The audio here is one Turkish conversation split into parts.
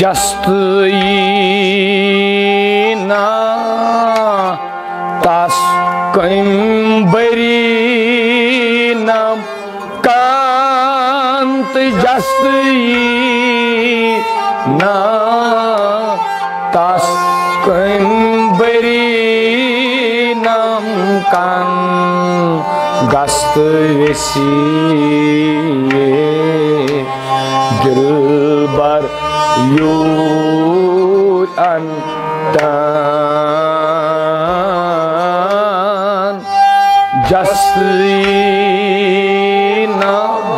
Yastina tas kaimberinam kant yastina tas kaimberinam kant gast vesi yud and tan. Jaslina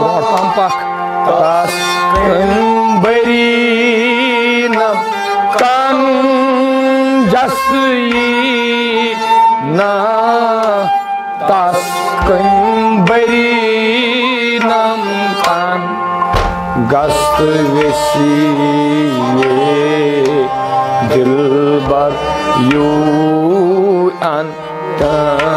bor tampak tas berina. Kan jaslina. Tas berina. Kan gast vesi. دل بر یو انتن.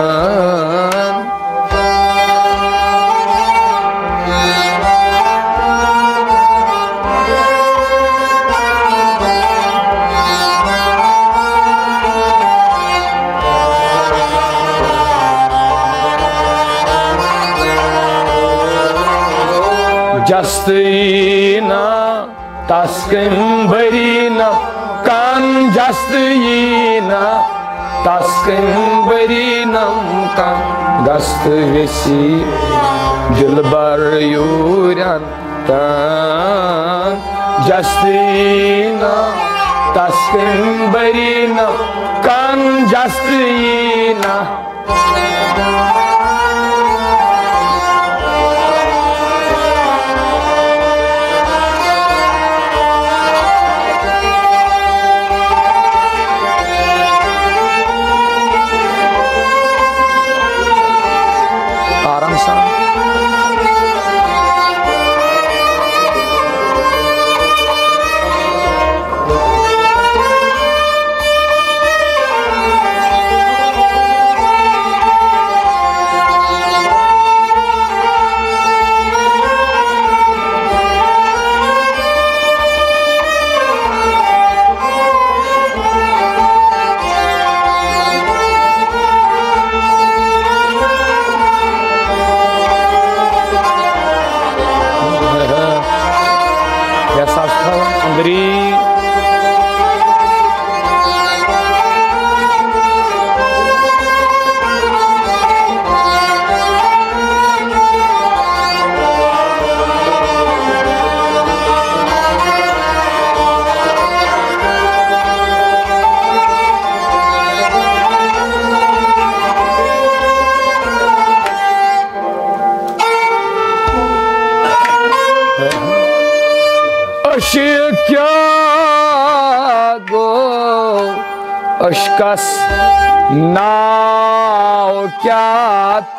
جستینا تسکن بری सि वरीन веси, дилбар तसी न तस्किंबरी न कनि kan न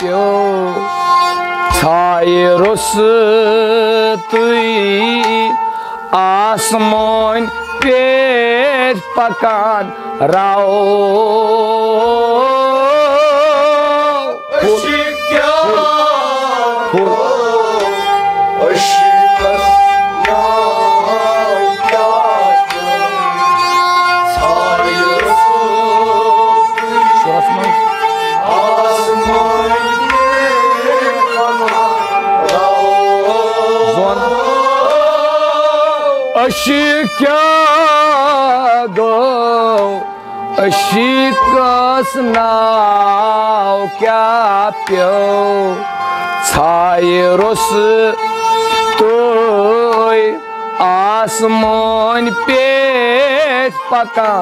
क्यों छाए तुई आसमान पेट पकान राओ कशी कसना क्या प्य? छाय रोस तो आसमान पे पका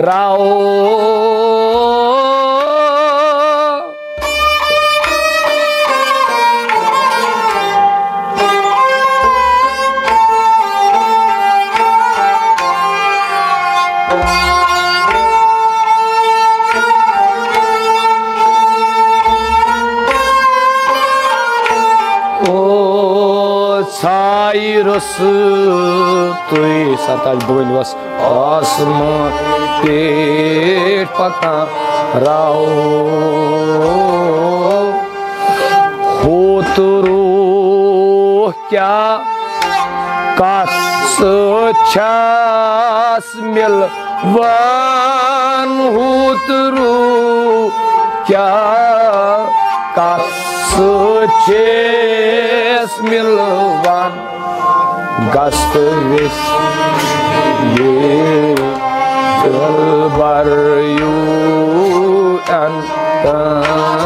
राओ। ты саталь бронюас асма пер пока рау хутру кя кас час мил ван хутру кя кас час мил ван Gaspăris Cel bariu Antan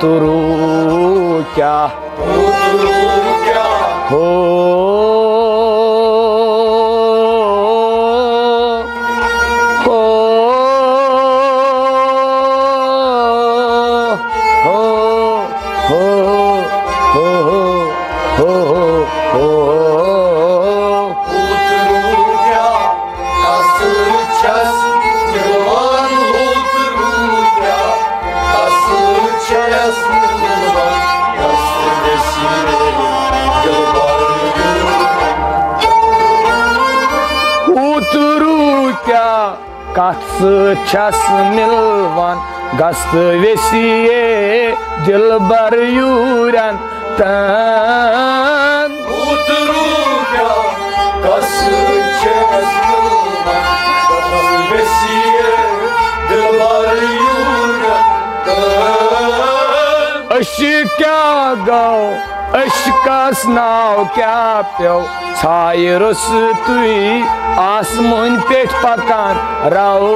उतरू क्या उतरू क्या हो Just څه چاس ملوان غست وسیه دلبر یوران تن اوترویا غس چاس ملوان غست وسیه دلبر یوران تن اشکا گاو تٔمِس ناو کیٛاہ پیوٚو ژھایہِ روٚستُے آسمٲنۍ پیٚٹھۍ پکان راو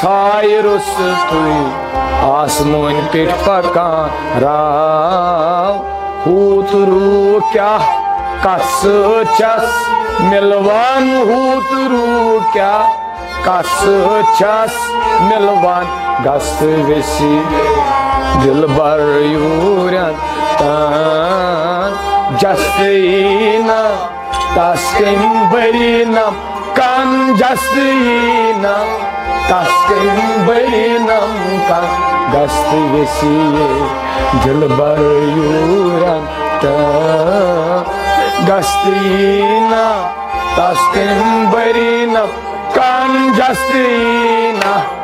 ژھایہِ روٚستُے آسمٲنۍ پیٚٹھۍ پکان راو ہوٗت روٗ کیٛاہ کَتھ سۭتۍ چھَس ملوان ہوت رو کیا کس چس ملوان گست ویسی دل بر یورن تان۔ جستینا تسکن برینم کن جستینا تسکن برینم کن گست ویسی دل بر یورن تان۔ स्त्री नस्तिम्बरीन कञ्जस्री न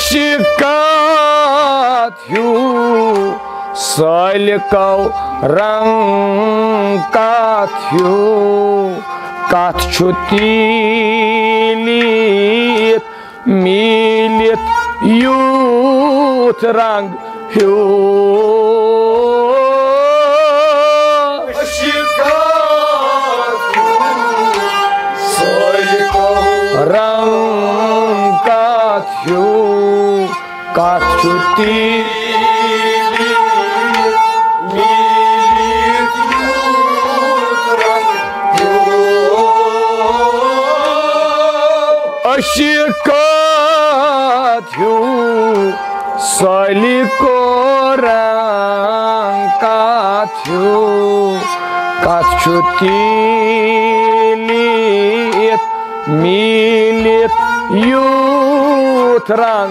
शिकाथ्यू सैलिकौ रङ्काथ्यो कथ छ तीलित मिलित यूथ रंग ह्यू Ты. Осекатью соликоран катью Катчу тилит милит ютран.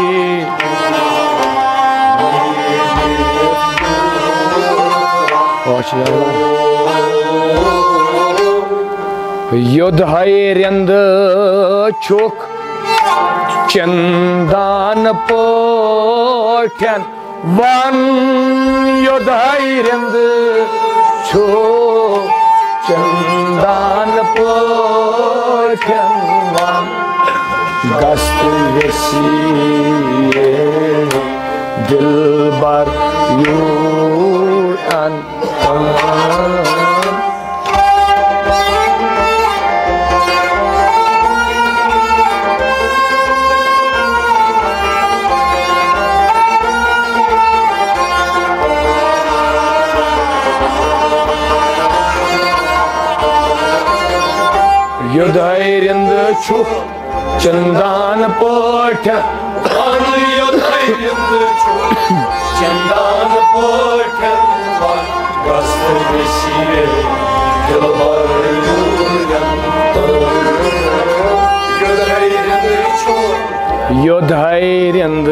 inşallah. Yod hayrende çok. Çendan poten van. Yod hayrende çok. Çendan poten van. Gast vesiye dilbar yok Yodayrindu çuk Çından pötü Anı yodayrindu çuk Çından pötü Yodhayrend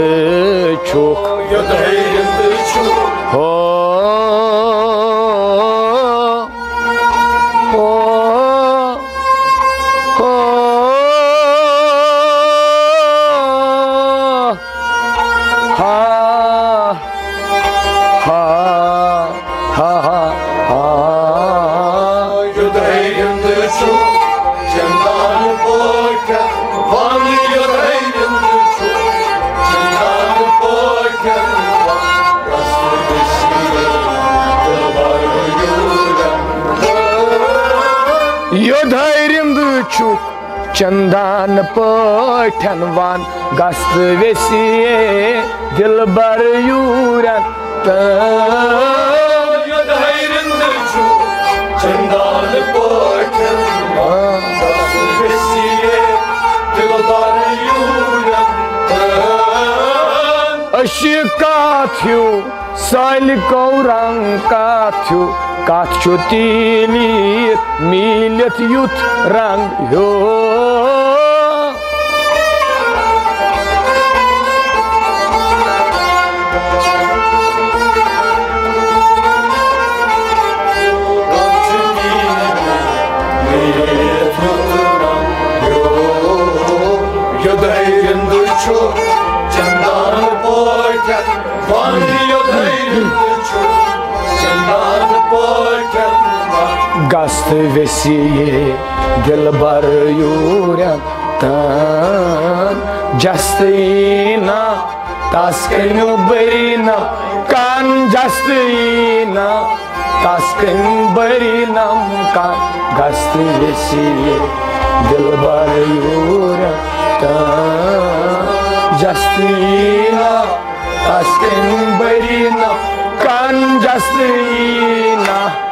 çok. Yodhayrend çok. Oh پٹھن وان گست ویسیے دل بر یورن چندال پٹھن گست ویسیے دل بر یورن اشکا تھیو سال کو رنگ کا تھیو کات چھو تیلی یوت رنگ ہو۔ گست وسی دل بر یورن تان جستینا تس کان جستینا تس کن برینم کان گست وسی دل بر یورن تان جستینا Taşken barina Kan jasrina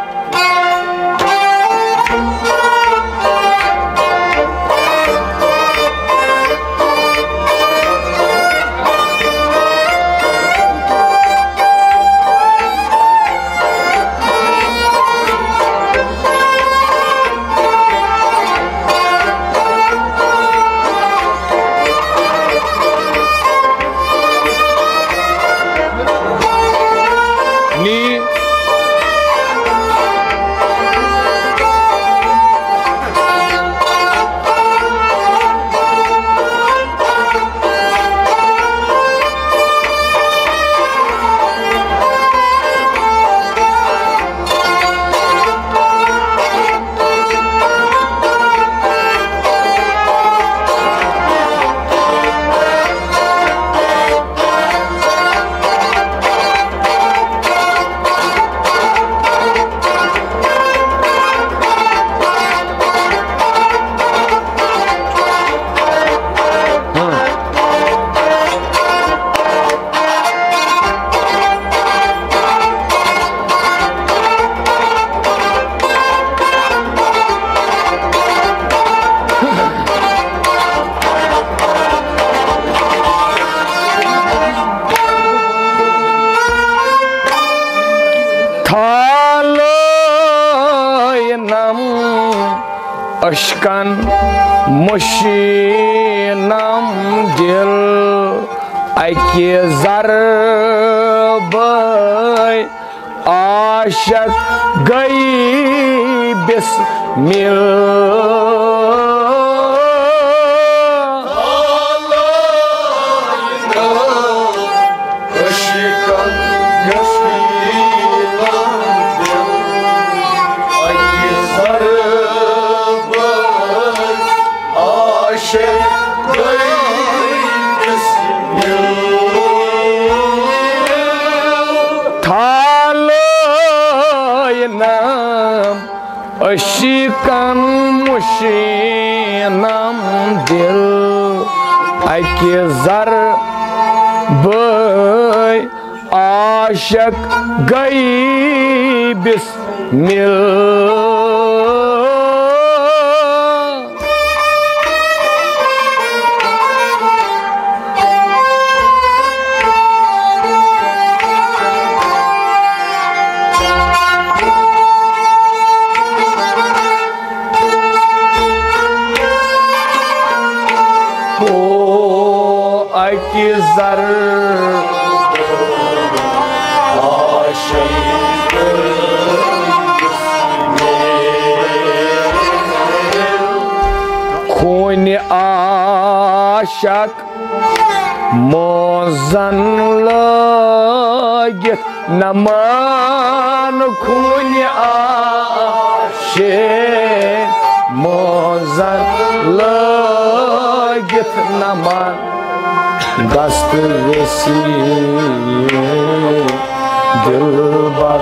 کہ زر بے عاشق گئی بسمل mozan lage naman kunya she mozan lage naman dast vesi dilbar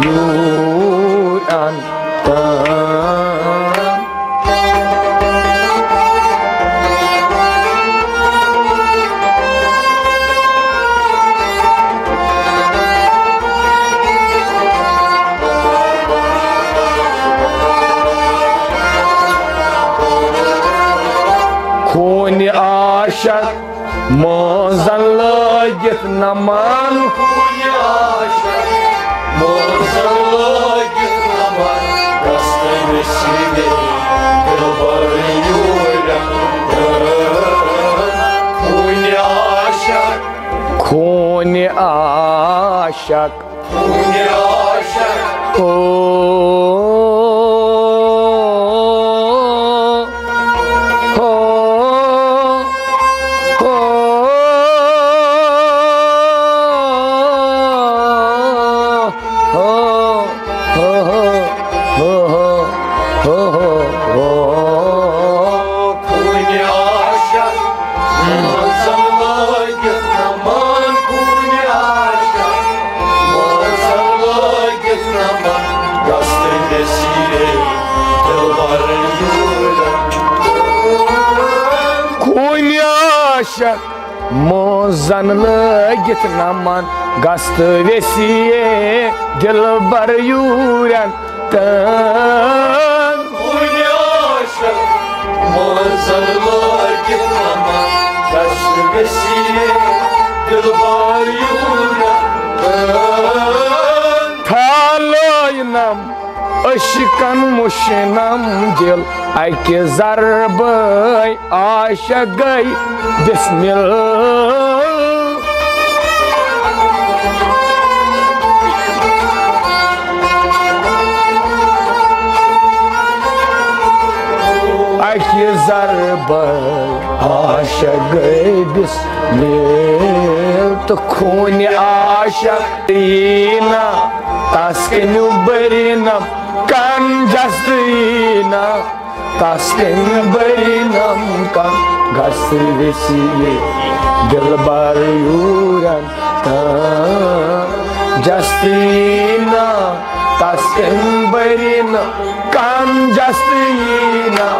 yuran Mozanla git naman Kuni aşak. Oh, Mozanlı git naman Gastı vesiye Dilbar yuren tan Manzaralar gitmem Yaşlı vesile Dilbar yuran Talayınam Aşıkan muşinam dil Ay ki zarbay Aşa gay Bismillah ضرب عاشق گئی بسمیل تو خون عاشق تینا تسکنیو برینم کن جستینا تسکن برینم کن گست وسیلی دل بار یورن جستینا تسکن برینم کن جستینا۔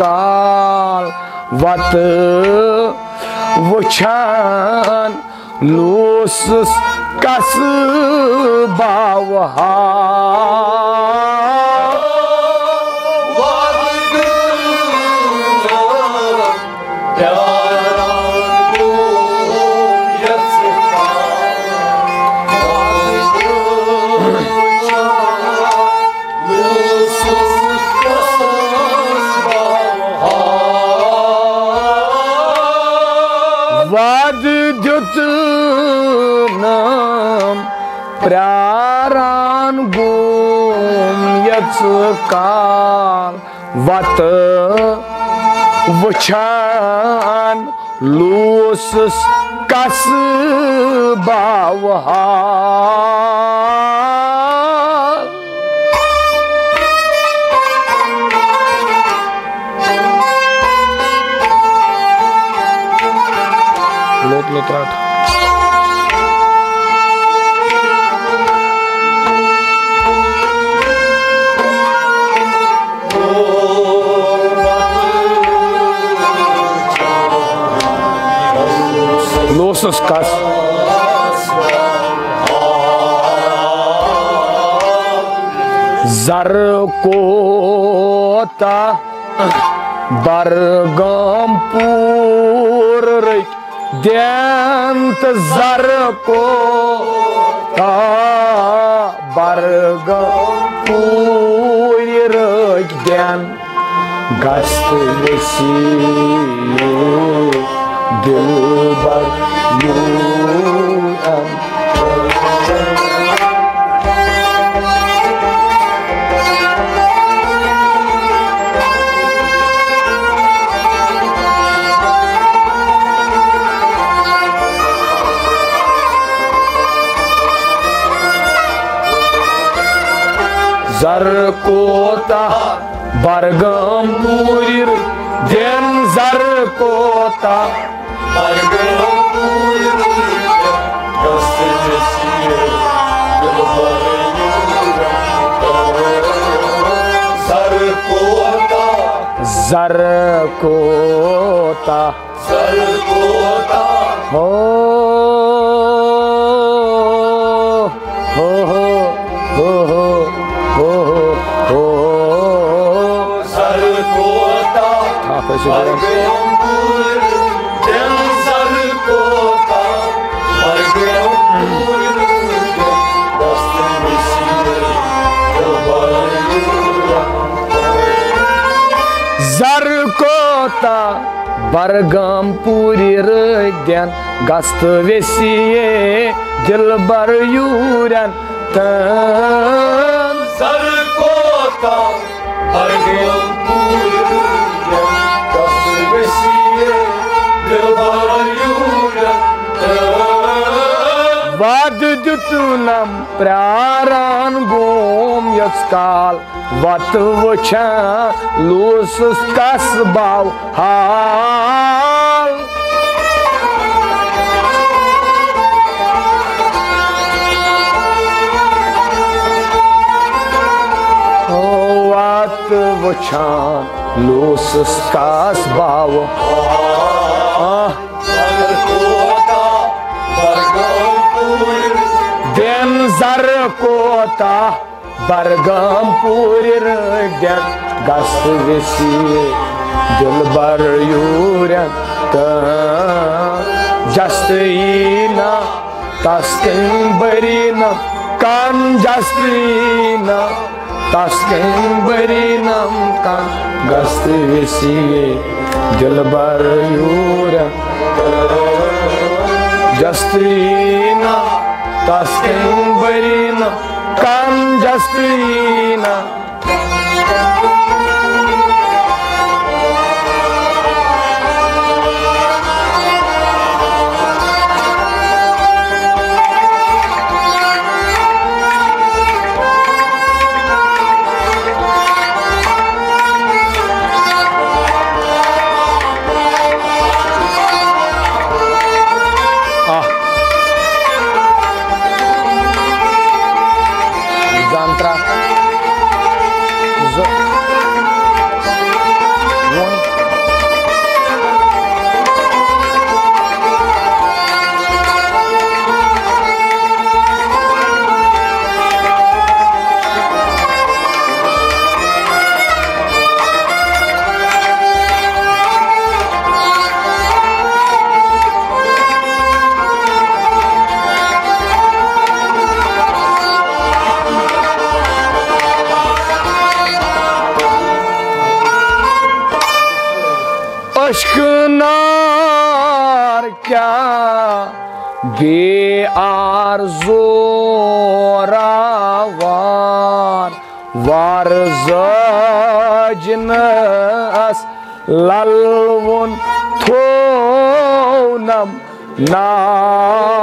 काल वत वुछान लोसस कस बावहा کال وت وچھان لوس کس باوہا لوت لوت راٹھ۔ со сказ. Заркота баргампур дент заркота баргампур дент гасты лесию Dilber Заркота баргам пурир, ден заркота баргам. सर कोता सर कोता हो हो हो हो हो हो हो सर कोता सर कोता पर Asta bargam purirgen Gastı vesiye dilbar yuren Tan Sar kota bargam purirgen Gastı vesiye dilbar yuren Vad dütünam praran gom yaskal वत वछा लूस कस बाव हाल वत वछा लूस कस बाव ah Den zar kota برگام پور رنگت گس وسی دل بر یورت جست اینا تسکن برینا، کان جست اینا تسکن برینا، کان گست وسی دل بر یورت جست اینا تسکن برینا Kam Justina. Be var varzajnas lalvun tonam na.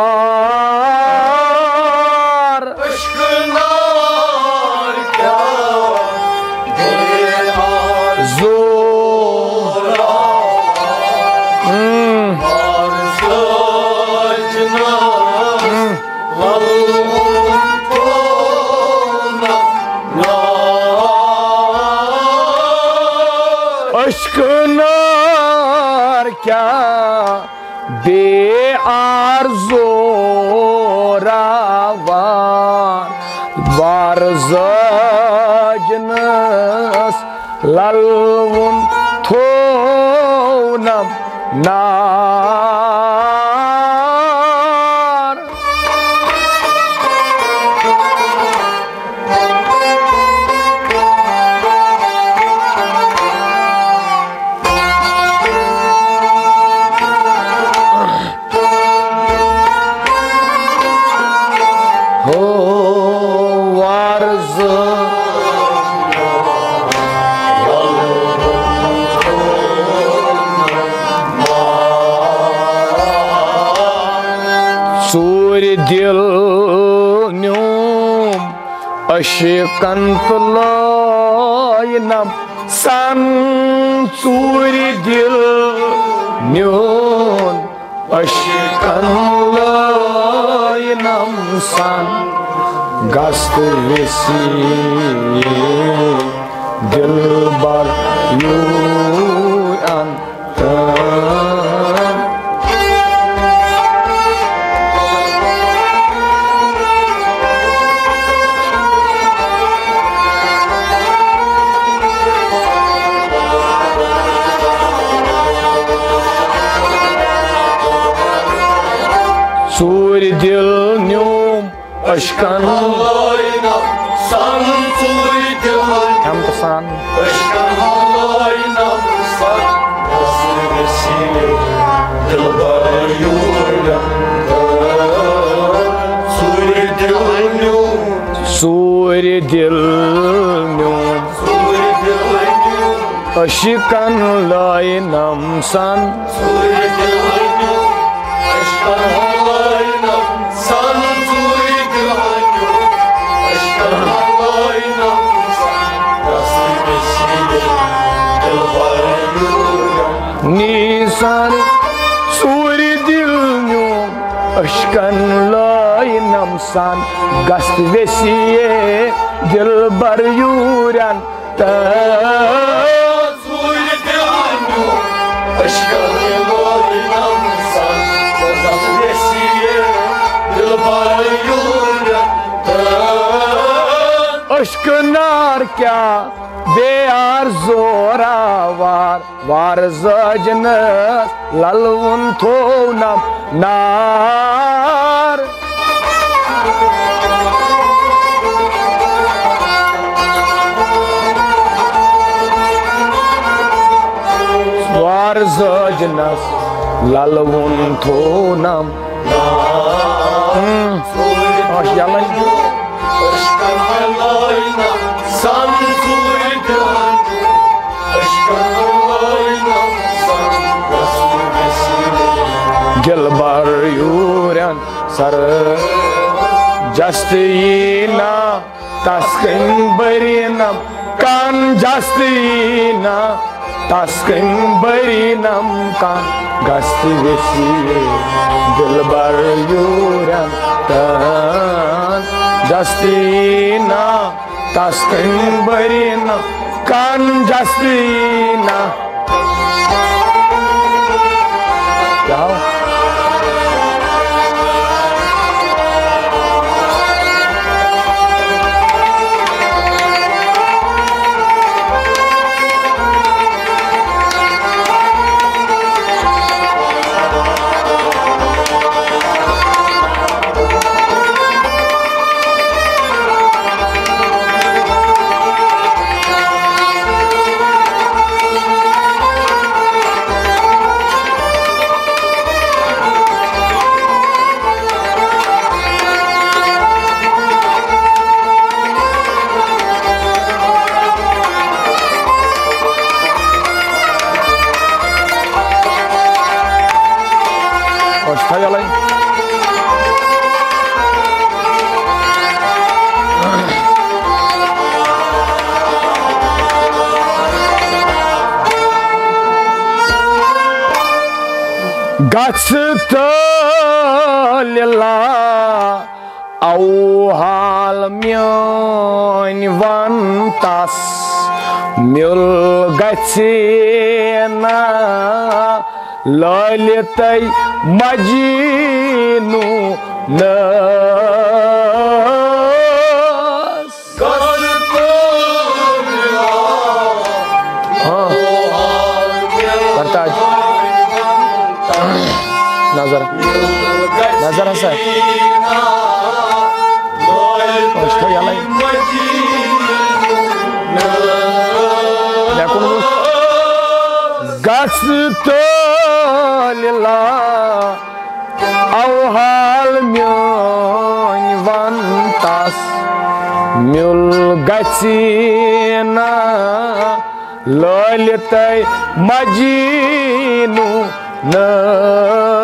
Lalo. Shikantulai nam san suri dil nyun. Shikantulai nam san gastrisi dil bar nyun. Nyum aşkan Alayna san tuydun hem de san Aşkın alayna san Nasıl vesile. Dilbar yurda Suri dilnum Sur dil nyum Suri dilnum aşıkan laynam san Suri dilnum Aşkın alayna san gast vesiye dilbar yuran ta aşkın arka beyar zora var. Var zacınız lalvun tonam nar var zacınız lalvun tonam Hoş yalan gelbar yuran sarı جست یینا تسکن برینم کان جست یینا تسکن برینم کان گست وشی دلبر یورم تان جست یینا تسکن برینم کان جست یینا گژھ او حال میٲنۍ ون تس میل گژھِ نہ لٲلِتَے مجیٖنوٗ نہ Zé. Pois foi. Olha como. Gastolila Auhal Mion Vantas Mil gatina Lolitei Não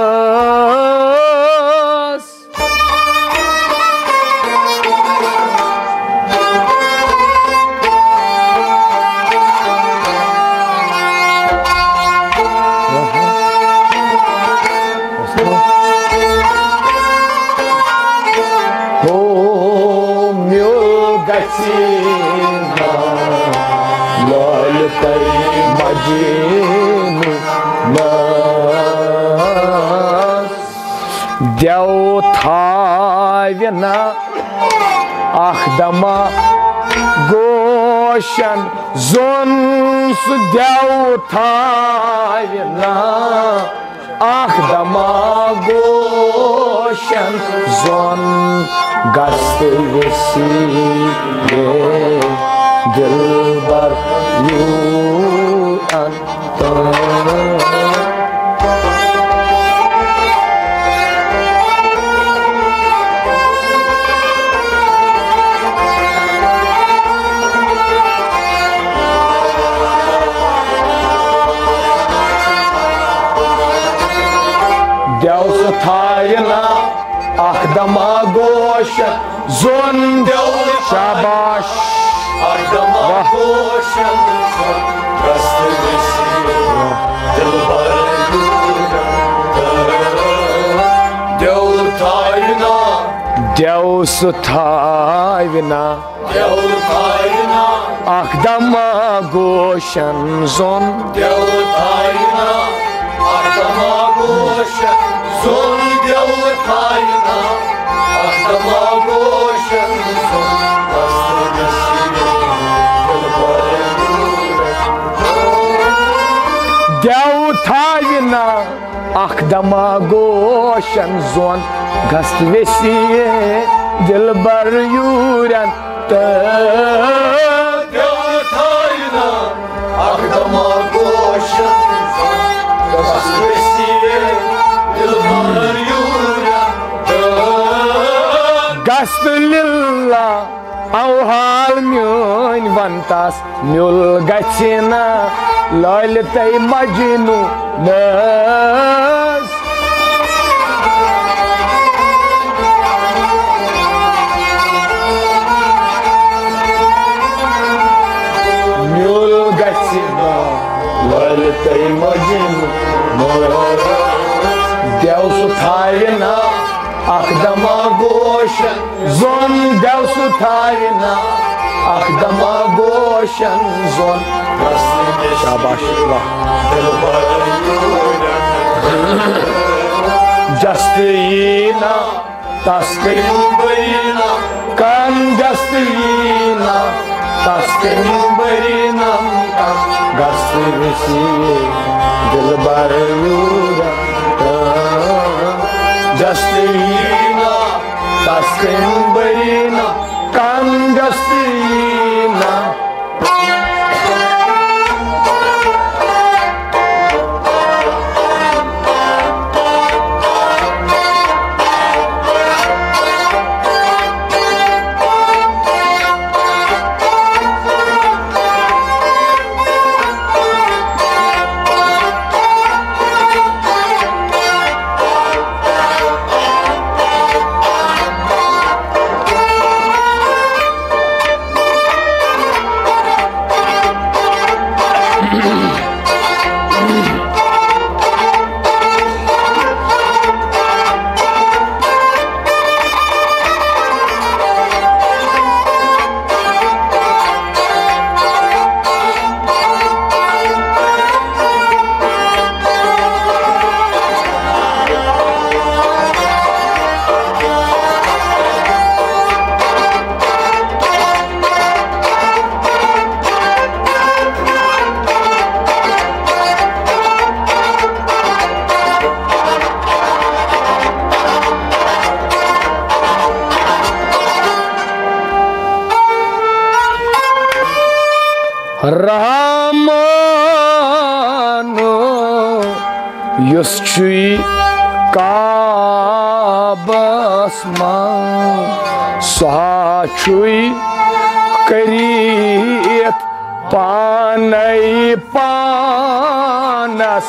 دیو تھاونا اخدما گوشن زون سو دیو تھاونا اخدما گوشن زون گست dilbar yuan. Devs tayına ahdama goshan, zon şabaş. Son Rastı vesile Dilbar Dev tayına ahdama goshan, zon. Dev tayına Ardama koşan Son dev ах дамагошен зон. Гаст весие дилбар юрен тайна. Ах дамагошен зон. Гаст весие дилбар юрен гаст лилла мюнь вантас мюль гатина lalitai majnu nas myul gachina lalitai majnu nas Devsu tayına akdama goşan zon devsu tayına Justina taskin Bayına kan Justina taskin barinam kan gasti visi dilbar yura Justina taskin barinam understand. یس چی کعبس من سہا چی کریت پانے پانس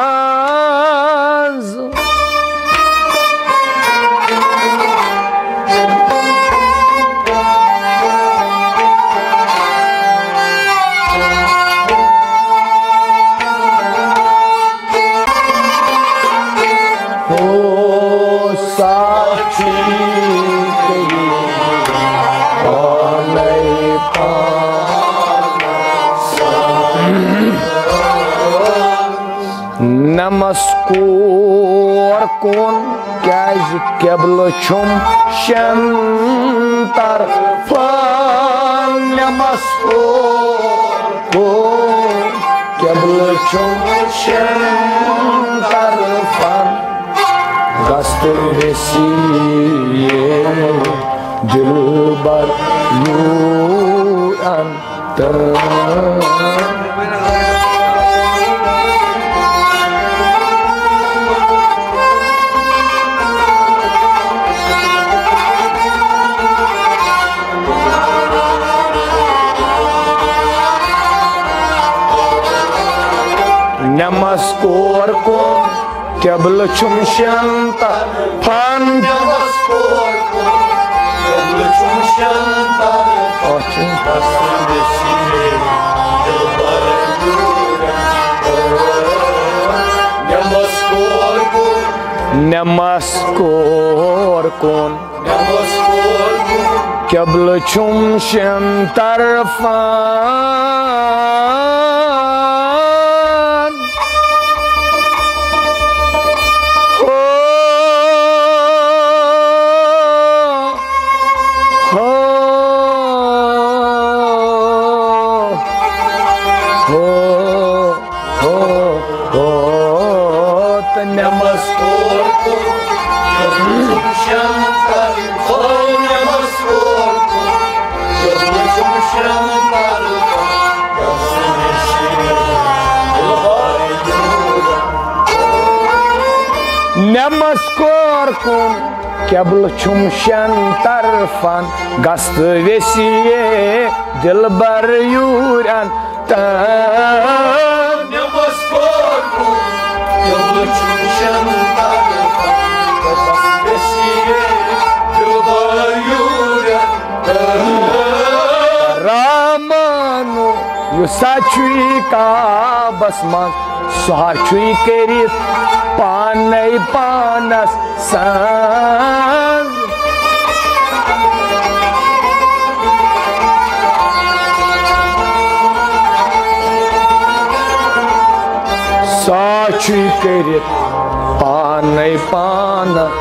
کن گز قبل چم شمتر فن کون کن چھم شن تر فان دست بسیه دل بر یو ان تر Namas Korko Kabla Chum Shanta Pan Namas Korko Kabla Chum Shanta Pachin Pasimishime Namaskar kun Namaskar kun Kabla chum shantar faan kebl chumshan tarfan gast vesiye dilbar yuran tan. Namaskor Yolu çumşanlar Nasıl vesile Yıllar yüren Ramanu yusachui ka basman suhachui kerit panai panas san Saçı kerit panai panas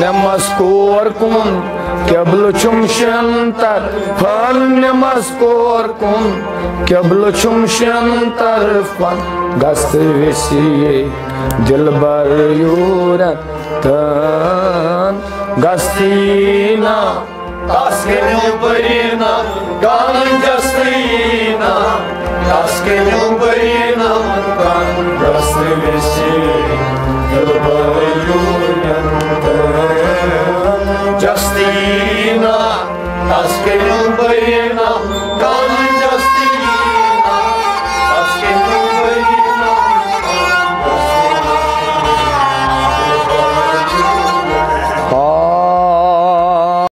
Namaskor kun keblo chumshantar fan namaskor kun keblo chumshantar fan ਗਸ ਵਿਸੀਏ ਜਲਬਰ ਯੂਰਤਨ ਗਸੀਨਾ Тасканил барина, ганан дясна, Тасканил барина, ганан красный веселье, Любая юня, Джастина, Тасканил барина,